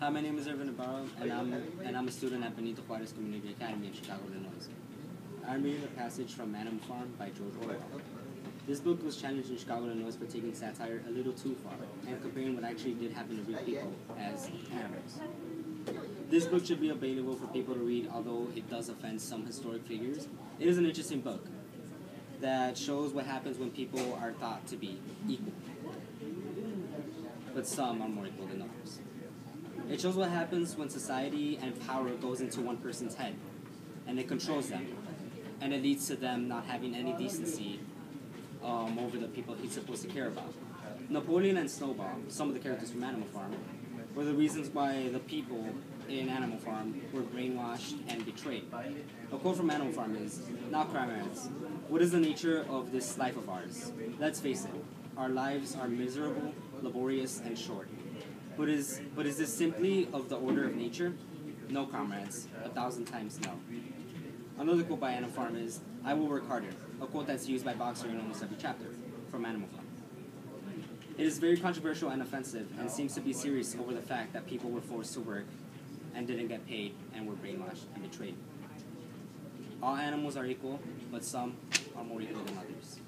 Hi, my name is Irvin Navarro, and I'm and I'm a student at Benito Juarez Community Academy in Chicago, Illinois. I'm reading a passage from Animal Farm by George Orwell. This book was challenged in Chicago, Illinois for taking satire a little too far and comparing what actually did happen to real people as animals. This book should be available for people to read, although it does offend some historic figures. It is an interesting book that shows what happens when people are thought to be equal, but some are more equal than others. It shows what happens when society and power goes into one person's head, and it controls them, and it leads to them not having any decency um, over the people he's supposed to care about. Napoleon and Snowball, some of the characters from Animal Farm, were the reasons why the people in Animal Farm were brainwashed and betrayed. A quote from Animal Farm is, Now, comrades, what is the nature of this life of ours? Let's face it, our lives are miserable, laborious, and short. But is, but is this simply of the order of nature? No, comrades, a thousand times no. Another quote by Animal Farm is, I will work harder, a quote that's used by Boxer in almost every chapter from Animal Farm. It is very controversial and offensive and seems to be serious over the fact that people were forced to work and didn't get paid and were brainwashed and betrayed. All animals are equal, but some are more equal than others.